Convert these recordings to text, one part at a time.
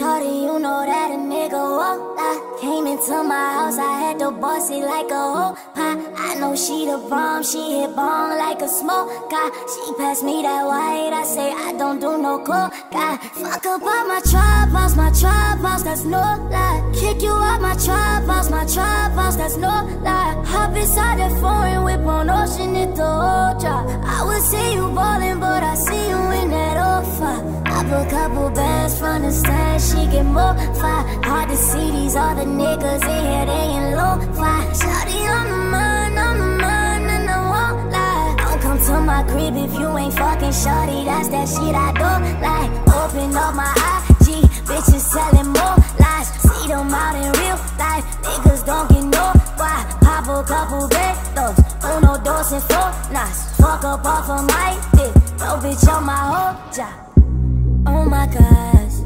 Shorty, you know that a nigga won't lie. Came into my house, I had to boss it like a whole pie. I know she the bomb, she hit bomb like a smoke guy. She passed me that white, I say I don't do no coke. Fuck up all my house, my house, that's no lie. Kick you out my house, my house, that's no lie. Hop inside that foreign whip on ocean, it the whole drop. I would say you ballin', but I see you in a couple bands from the stand, she get more fire. Hard to see these other niggas in here, they ain't low fire. Shawty on my mind, on my mind, and I won't lie. Don't come to my crib if you ain't fucking shawty, that's that shit I don't like. Open up my IG, bitches selling more lies. See them out in real life, niggas don't get no why. Pop a couple betos, uno, dos, and four nights. Fuck up off of my dick, no bitch on my whole job. Oh my gosh,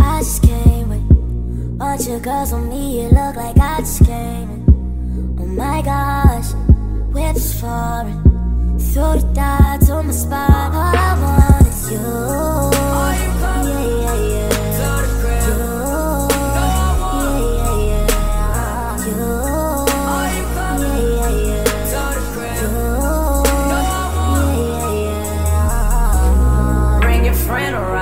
I just came with bunch of girls on me. It look like I just came in. Oh my gosh, whips foreign. Throw the dots on my spine. All I want is you. Yeah, yeah, yeah. You. Yeah,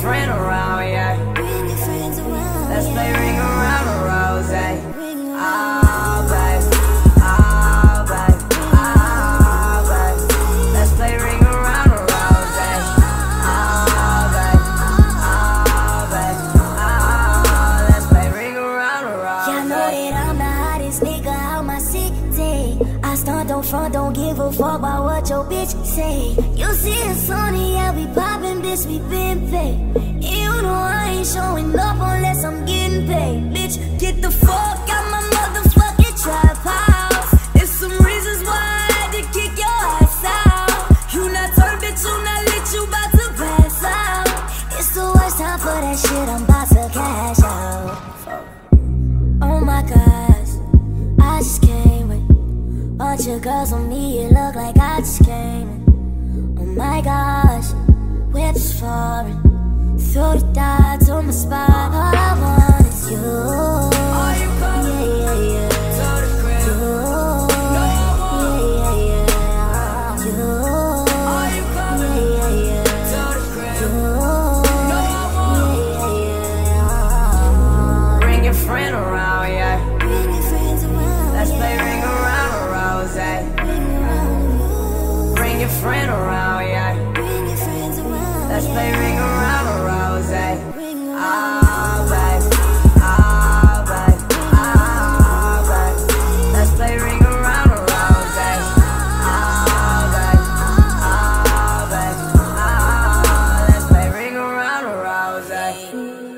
friend around, yeah. Bring your friends around. Let's play ring around the Rosé. Ah, ah, ah, babe. Let's play ring around the let's play ring around the. Y'all know that I'm the hottest nigga stunt, don't front, don't give a fuck about what your bitch say. You see it's Sony, yeah, we poppin', bitch, we been paid. You know I ain't showing up unless I'm getting paid. Bitch, get the fuck out my motherfucking trap house. There's some reasons why I had to kick your ass out. You not turned, bitch, you not lit, you bout to pass out. It's the worst time for that shit, I'm about to cash out. Oh my gosh, I just with bunch of girls on me. It look like I just came. Oh my gosh, whips foreign. Throw the dots on my spine. All I want is you. friend around, yeah. Bring your friends around. Let's play ring around a Rosé. Eh. Let's play ring around a Rosé. Eh. you. Let's play ring around Rosé. Eh.